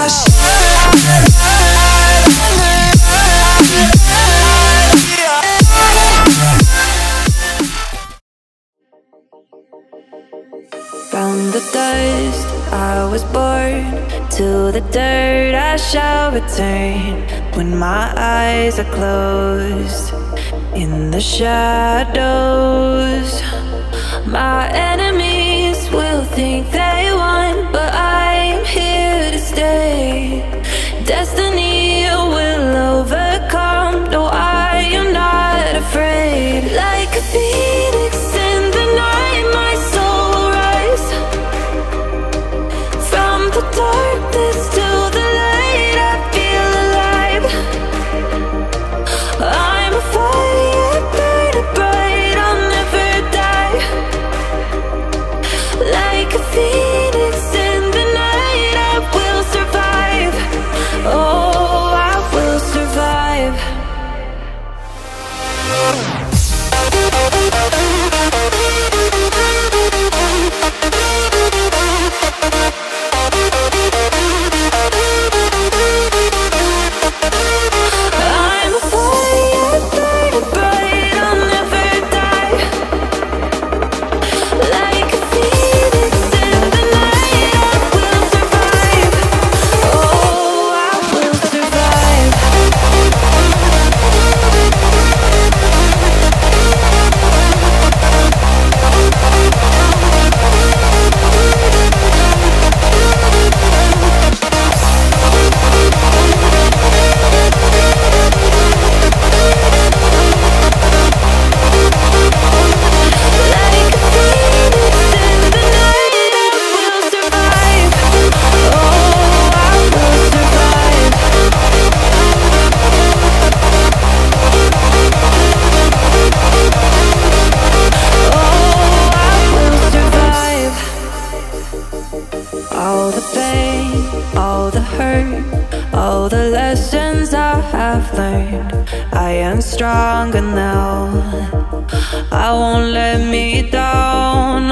From the dust I was born To the dirt I shall return When my eyes are closed In the shadows. all the lessons I have learned. I am stronger now. I won't let me down.